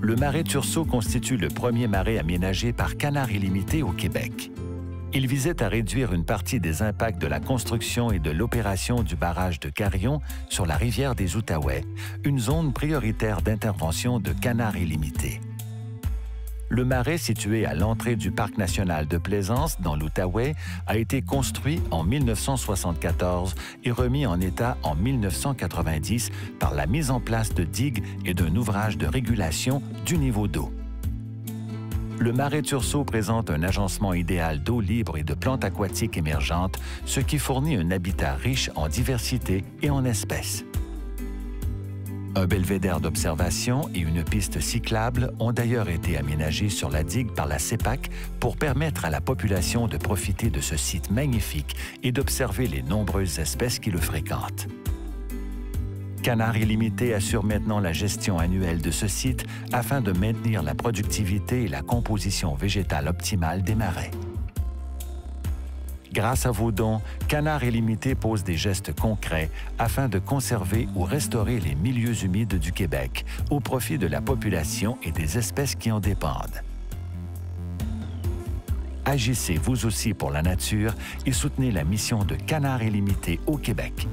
Le marais Tursault constitue le premier marais aménagé par Canard illimité au Québec. Il visait à réduire une partie des impacts de la construction et de l'opération du barrage de Carillon sur la rivière des Outaouais, une zone prioritaire d'intervention de Canard illimité. Le marais situé à l'entrée du Parc national de Plaisance, dans l'Outaouais, a été construit en 1974 et remis en état en 1990 par la mise en place de digues et d'un ouvrage de régulation du niveau d'eau. Le marais Tursault présente un agencement idéal d'eau libre et de plantes aquatiques émergentes, ce qui fournit un habitat riche en diversité et en espèces. Un belvédère d'observation et une piste cyclable ont d'ailleurs été aménagés sur la digue par la CEPAC pour permettre à la population de profiter de ce site magnifique et d'observer les nombreuses espèces qui le fréquentent. Canard Illimité assure maintenant la gestion annuelle de ce site afin de maintenir la productivité et la composition végétale optimale des marais. Grâce à vos dons, Canard Illimité pose des gestes concrets afin de conserver ou restaurer les milieux humides du Québec au profit de la population et des espèces qui en dépendent. Agissez vous aussi pour la nature et soutenez la mission de Canard Illimité au Québec.